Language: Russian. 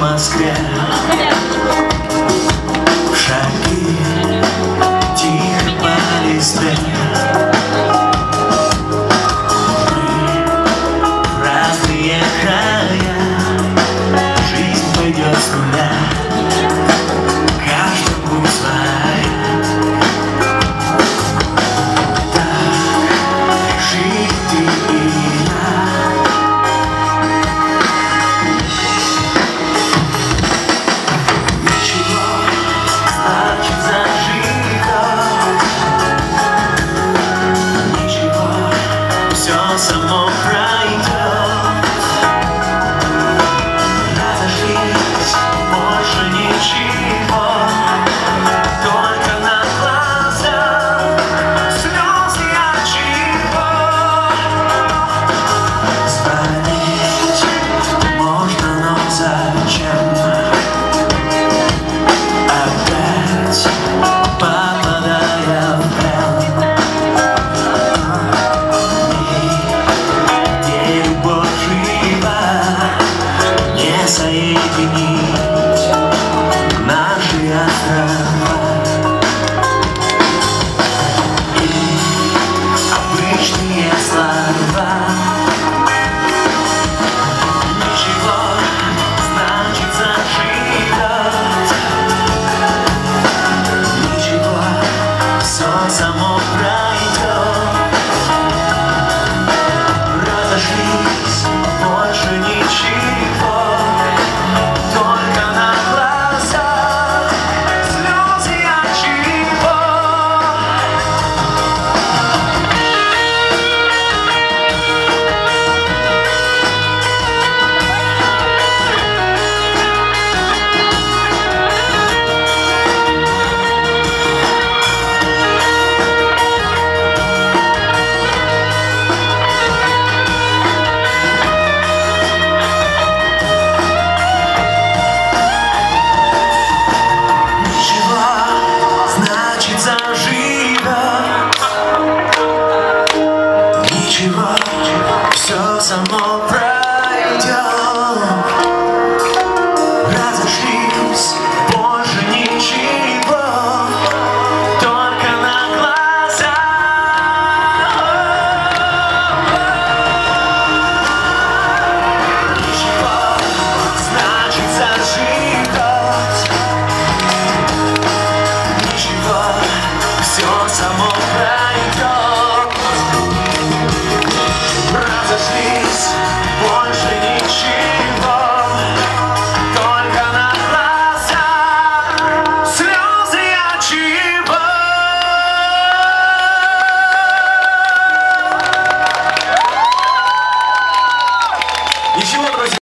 Москве right. some more pride.